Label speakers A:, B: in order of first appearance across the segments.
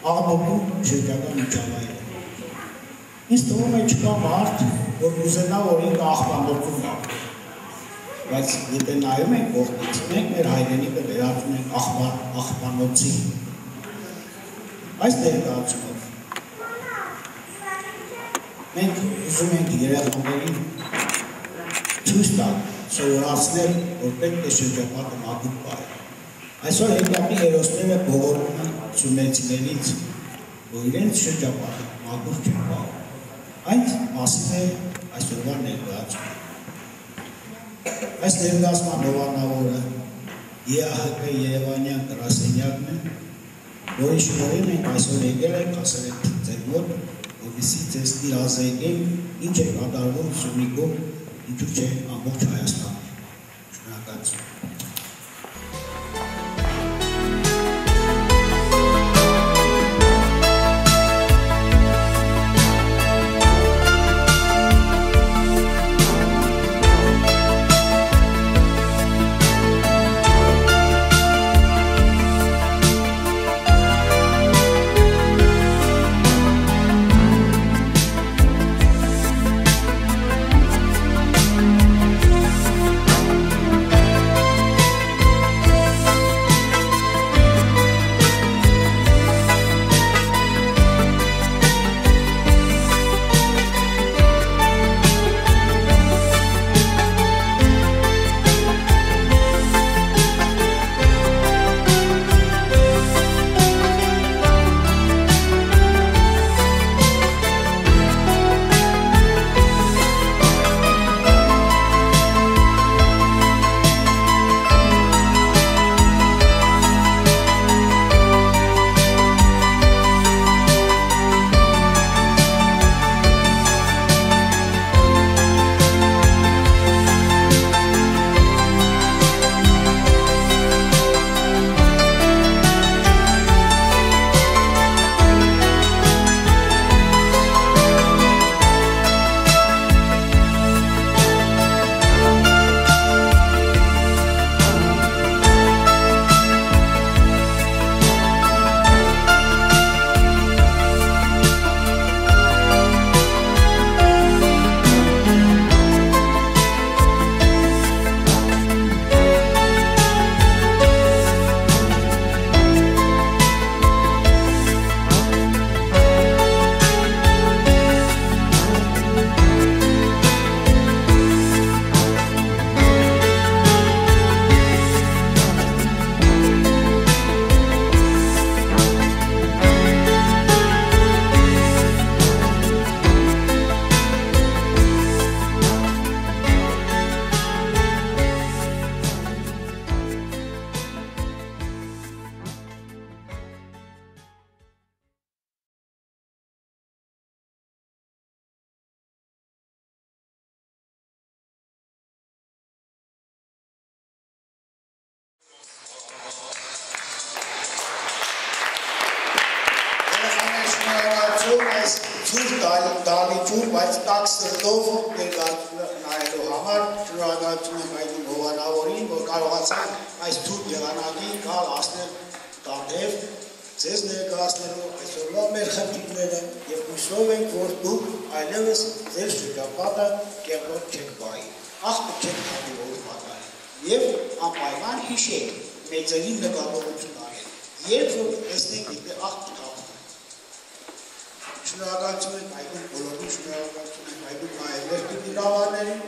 A: ապոպու շրջական միջավայրը։ Ինձ թվում է չկա մարդ, որ ուզենա, որ ինքը ախտամբորքում նա։ Բայց եթե նայում ենք ողնից, մենք մեր հայրենիքը վերածում ենք ախպան, ախպանոցի։ Այս ներկայացումով մենք ուզում ենք երեխաներին ցույց տալ, սովորացնել, որ պետք է շրջապատը մատուկ բարի։ Այսօր հետապի հերոսները բողորում են սումերցիներից, որ իրենց շրջապատը մաքուր չեն բարել։ Այդ մասին է այսօրվա ներկայացումը։ Այս ներկայացման հովանավորը ԵԱՀԿ Երևանյան գրասենյակն է, որի շնորհիվ մենք այսօր եկել ենք ասել ենք ձեր մոտ, որովհետեւ ձեզ դիազեկենք ինչ է կատարվում Սյունիքում, ինչու՞ չէ ամբողջ Հայաստանում։ Շնորհակալություն։ դալիճուր, բայց տակ սրտով նայելու համար շնորհակալություն եմ հայտնում հովանավորին, որ կարողացան այս թուր եղանակի կալ ասնել տատև, ձեզ ներկայացնելու այսօրվա մեր խնդիրները եւ հույսով ենք, որ դուք այլևս ձեր շրջապատը կեղտոտ չեք բայի, աղբը չեք քանի որ պատահի եւ անպայման հիշեք մեծերին նկատողություն արել։ Երբ որ տեսնեք դե աղբը Շնորհակալություն եմ այգում բոլորին, շնորհակալություն եմ այգում նաև երկրի գավարներին։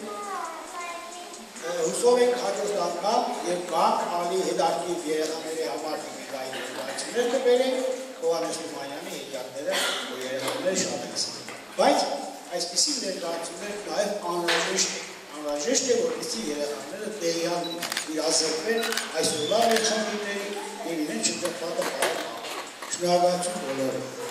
A: Հուսով ենք հաջորդ անգամ եւ կան ալի հետարքիվ երեխաների համար մենք այդ ներկայացումներ կբերենք Հովանես Թումանյանի եջակները, որ երեխաները շատ են սիրում։ Բայց այսպիսի ներկայացումներ նաև անհրաժեշտ է անհրաժեշտ է որպեսզի երեխաները տեղյակ իրազեկվեն այսօրվա մեր խնդիրների եւ իրեն չդեպատը։ Շնորհակալություն բոլորին։